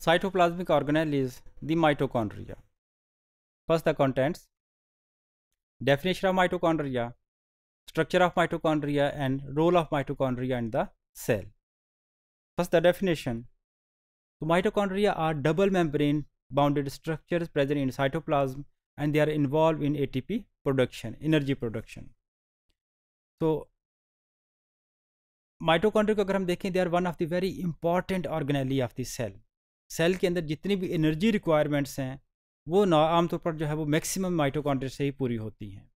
cytoplasmic organelle is the mitochondria. First, the contents, definition of mitochondria, structure of mitochondria, and role of mitochondria in the cell. First, the definition. So, mitochondria are double membrane bounded structures present in cytoplasm and they are involved in ATP production, energy production. So, mitochondria को अगर हम देखें they are one of the very important organelle of the cell Cell के अंदर जितनी भी energy requirements हैं, वो ना आमतौर पर जो है वो मैक्सिमम माइटोकॉन्ड्रिया से ही पूरी होती हैं।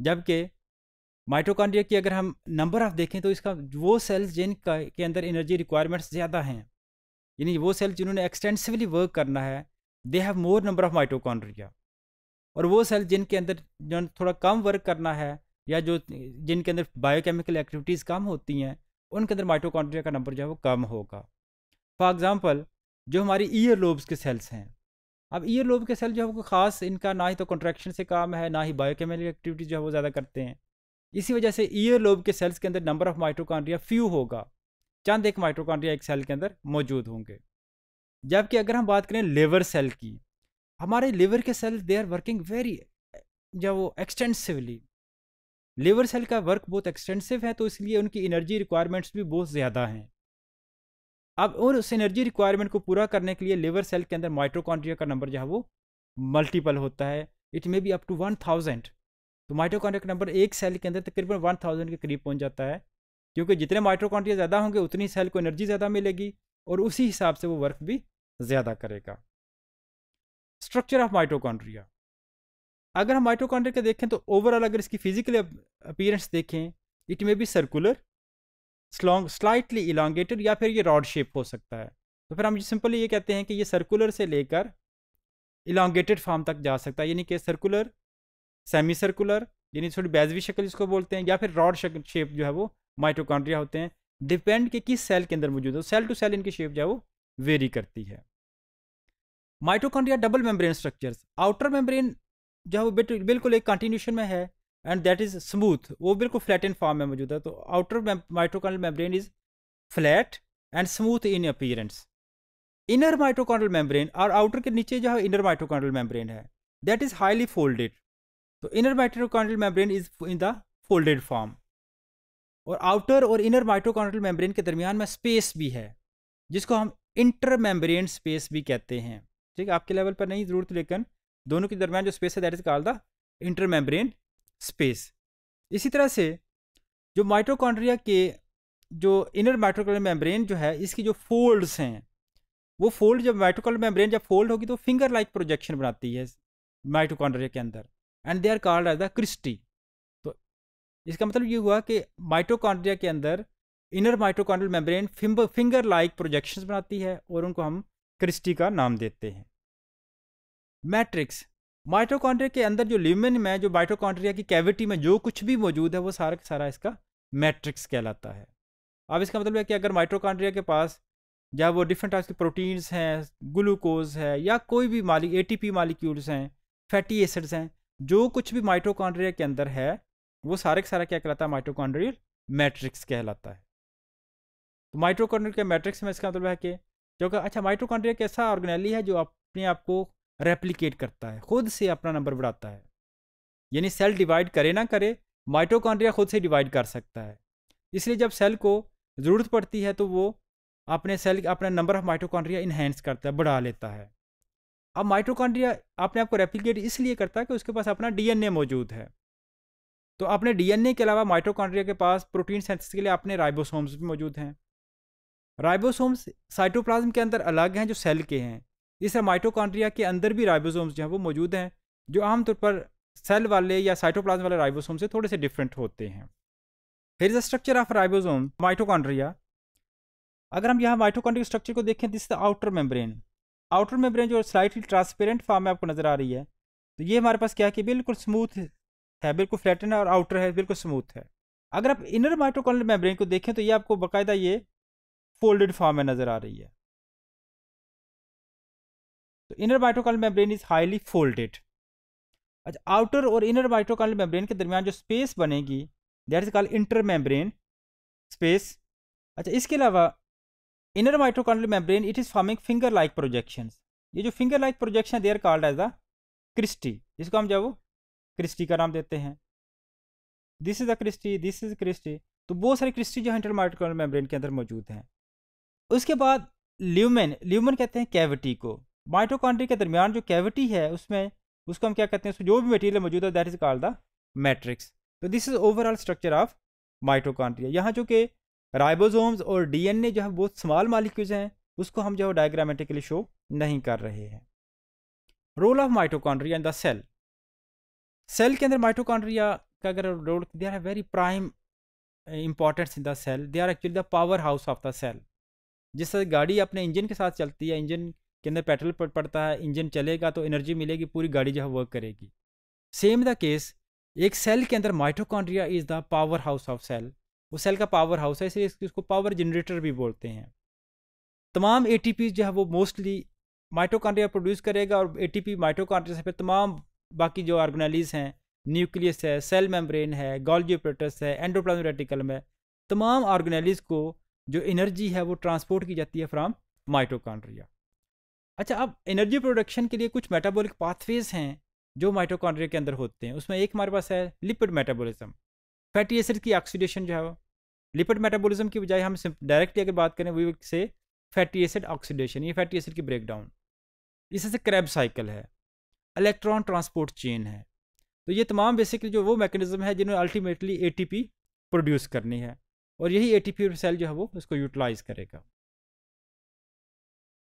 जबकि माइटोकॉन्ड्रिया की अगर हम नंबर ऑफ़ देखें तो इसका, वो सेल्स जिन के अंदर एनर्जी रिक्वायरमेंट्स ज़्यादा हैं, यानी वो सेल्स जिन्होंने एक्सटेंसिवली वर्क करना है, they have more number of mitochondria. और वो सेल जिनके अंदर जो थोड़ा कम वर्क करना है, या जो जिनके अंदर बायोकेमिकल एक्टिविटीज़ कम होती हैं, उनके अंदर माइटोकॉन्ड्रिया का नंबर जो है वो कम होगा। फॉर एग्ज़ाम्पल जो हमारी ईयर लोब्स के सेल्स हैं। अब ईयर लोब के सेल जो है वो ख़ास इनका ना ही तो कॉन्ट्रैक्शन से काम है, ना ही बायोकेमिकल एक्टिविटी जो है वो ज़्यादा करते हैं। इसी वजह से ईयर लोब के सेल्स के अंदर नंबर ऑफ़ माइटोकॉन्ड्रिया फ्यू होगा। चंद एक माइटोकॉन्ड्रिया एक सेल के अंदर मौजूद होंगे। जबकि अगर हम बात करें लेवर सेल की, हमारे लिवर के cell they are working very जब वो एक्सटेंसिवली लिवर सेल का वर्क बहुत एक्सटेंसिव है तो इसलिए उनकी एनर्जी रिक्वायरमेंट्स भी बहुत ज़्यादा हैं। अब और उस एनर्जी रिक्वायरमेंट को पूरा करने के लिए लिवर सेल के अंदर माइट्रोकॉन्ड्रिया का नंबर जो है वो मल्टीपल होता है। It may be up to one thousand तो माइट्रोकॉन्ड्रिया का नंबर एक सेल के अंदर तकरीबन वन थाउज़ेंड के करीब पहुँच जाता है, क्योंकि जितने माइट्रोकॉन्ड्रिया ज़्यादा होंगे, उतनी सेल को एनर्जी ज़्यादा मिलेगी और उसी हिसाब से वो वर्क भी ज़्यादा करेगा। स्ट्रक्चर ऑफ़ माइट्रोकॉन्ड्रिया अगर हम माइटोकॉन्ड्रिया के देखें तो ओवरऑल अगर इसकी फ़िज़िकल अपीयरेंस देखें it may be circular slightly elongated या फिर ये रॉड शेप हो सकता है। तो फिर हम सिंपली ये कहते हैं कि ये सर्कुलर से लेकर इलांगेटेड फॉर्म तक जा सकता है। यानी कि सर्कुलर सेमी सर्कुलर यानी थोड़ी बैजवी शक्ल जिसको बोलते हैं या फिर रॉड शेप जो है वो माइटोकॉन्ड्रिया होते हैं। डिपेंड कि किस सेल के अंदर मौजूद हो। सेल टू सेल इनकी शेप जो है वो वेरी करती है। Mitochondria double membrane structures outer membrane जो है वो बिल्कुल एक कंटिन्यूशन में है। एंड दैट इज़ स्मूथ वो बिल्कुल फ्लैट इन फॉर्म में मौजूद है। तो outer mitochondrial membrane is flat and smooth in appearance inner mitochondrial membrane और आउटर के नीचे जो है इनर माइट्रोकॉन्डल मेम्ब्रेन है। दैट इज़ हाईली फोल्डेड तो inner mitochondrial membrane is in the folded form और आउटर और इनर माइट्रोकॉन्डल मेम्ब्रेन के दरमियान में स्पेस भी है, जिसको हम इंटर मेम्ब्रेन स्पेस भी कहते हैं। ठीक है? आपके लेवल पर नहीं, ज़रूरत लेकिन दोनों के दरमियान जो स्पेस है that is called the inter membrane space इसी तरह से जो माइट्रोकॉन्ड्रिया के जो इनर माइट्रोकॉन्ड्रियल मेम्ब्रेन जो है, इसकी जो फोल्ड्स हैं, वो फोल्ड जब माइट्रोकॉन्ड्रियल मेम्ब्रेन जब फोल्ड होगी तो फिंगर लाइक प्रोजेक्शन बनाती है माइट्रोकॉन्ड्रिया के अंदर and they are called as the cristae तो इसका मतलब ये हुआ कि माइट्रोकॉन्ड्रिया के अंदर inner mitochondrial membrane finger like projections बनाती है और उनको हम क्रिस्टी का नाम देते हैं। मैट्रिक्स माइटोकॉन्ड्रिया के अंदर जो लिमन में, जो माइटोकॉन्ड्रिया की कैविटी में जो कुछ भी मौजूद है, वो सारा का सारा इसका मैट्रिक्स कहलाता है। अब इसका मतलब है कि अगर माइटोकॉन्ड्रिया के पास जब वो डिफरेंट टाइप्स के प्रोटीन्स हैं ग्लूकोज है, या कोई भी मालिक टी मालिक्यूल्स हैं फैटी एसिड्स हैं, जो कुछ भी माइटोकॉन्ड्रिया के अंदर है, वो सारे का सारा क्या कहलाता है? माइटोकॉन्ड्रियल मैट्रिक्स कहलाता है। तो माइट्रोकॉन्ड्रिया के मैट्रिक्स में इसका मतलब है कि, जो अच्छा माइट्रोकॉन्ड्रिया एक ऐसा ऑर्गेनली है जो अपने आप को रेप्लिकेट करता है, खुद से अपना नंबर बढ़ाता है। यानी सेल डिवाइड करे ना करे माइटोकॉन्ड्रिया खुद से डिवाइड कर सकता है। इसलिए जब सेल को ज़रूरत पड़ती है तो वो अपने सेल अपना नंबर ऑफ़ माइटोकॉन्ड्रिया इन्हेंस करता है, बढ़ा लेता है। अब माइटोकॉन्ड्रिया अपने आप को रेप्लिकेट इसलिए करता है कि उसके पास अपना डीएनए मौजूद है। तो अपने डीएनए के अलावा माइटोकॉन्ड्रिया के पास प्रोटीन सेंथिस के लिए अपने राइबोसोम्स भी मौजूद हैं। राइबोसोम्स साइटोप्लाज्म के अंदर अलग हैं, जो सेल के हैं। इस माइटोकॉन्ड्रिया के अंदर भी राइबोसोम्स जो हैं वो मौजूद हैं, जो आमतौर पर सेल वाले या साइटोप्लाज्म वाले राइबोसोम से थोड़े से डिफरेंट होते हैं। फिर is the structure of ribosome mitochondria अगर हम यहाँ माइटोकॉन्ड्रिया स्ट्रक्चर को देखें this the outer membrane outer membrane जो स्लाइटली ट्रांसपेरेंट फॉर्म में आपको नज़र आ रही है तो ये हमारे पास क्या है कि बिल्कुल स्मूथ है, बिल्कुल फ्लैटन है और आउटर है, बिल्कुल स्मूथ है। अगर आप इनर माइटोकॉन्ड्रियल मेम्ब्रेन को देखें तो ये आपको बाकायदा ये फोल्डेड फॉर्म में नज़र आ रही है। तो inner mitochondrial membrane is highly folded अच्छा आउटर और इनर माइट्रोकॉल मेम्ब्रेन के दरमियान जो स्पेस बनेगी that is called inter membrane space अच्छा इसके अलावा inner mitochondrial membrane it is forming finger like projection ये जो finger like projection they're called as the cristae जिसको हम जो क्रिस्टी का नाम देते हैं। This is the cristae this is cristae तो बहुत सारी क्रिस्टी जो है इंटर माइटोकॉन्ड्रियल मेम्ब्रेन के अंदर मौजूद हैं। उसके बाद ल्यूमेन ल्यूमेन कहते हैं कैविटी को। माइटोकॉन्ड्री के दरमियान जो कैविटी है, उसमें उसको हम क्या कहते हैं जो भी मटेरियल मौजूद है that is called the matrix तो this is overall structure of mitochondria. यहाँ जो कि राइबोसोम्स और डीएनए जो है, बहुत स्मॉल मालिक्यूल्स हैं, उसको हम जो है डायग्रामेटिकली शो नहीं कर रहे हैं। Role of mitochondria in the cell cell के अंदर माइटोकॉन्ड्रिया का अगर role they are very prime importance in the cell they are actually the power house of the cell जिस तरह गाड़ी अपने इंजन के साथ चलती है, इंजन के अंदर पेट्रोल पड़ता है, इंजन चलेगा तो एनर्जी मिलेगी, पूरी गाड़ी जो है वर्क करेगी। सेम द केस एक सेल के अंदर mitochondria is the power house of cell वो सेल का पावर हाउस है, इसलिए इसको पावर जनरेटर भी बोलते हैं। तमाम एटीपी जो है वो मोस्टली माइटोकॉन्ड्रिया प्रोड्यूस करेगा और ए टी पी से फिर तमाम बाकी जो ऑर्गेनाइज हैं न्यूक्लियस है सेल मेम्ब्रेन है गोल्जी है एंडोप्लाज्म रेटिकल में तमाम ऑर्गेनाइज को जो एनर्जी है वो ट्रांसपोर्ट की जाती है फ्राम माइटोकॉन्ड्रिया अच्छा अब एनर्जी प्रोडक्शन के लिए कुछ मेटाबॉलिक पाथवेज हैं जो माइटोकॉन्ड्रिया के अंदर होते हैं। उसमें एक हमारे पास है लिपिड मेटाबॉलिज्म फैटी एसिड की ऑक्सीडेशन जो है वो। लिपिड मेटाबॉलिज्म की बजाय हम डायरेक्टली अगर बात करें we say fatty acid oxidation ये फैटी एसिड की ब्रेकडाउन इससे क्रैब साइकिल है। इलेक्ट्रॉन ट्रांसपोर्ट चेन है। तो ये तमाम बेसिकली जो वो मैकेनिज्म है जिन्होंने अल्टीमेटली एटीपी प्रोड्यूस करनी है। और यही एटीपी सेल जो है वो इसको यूटिलाइज करेगा।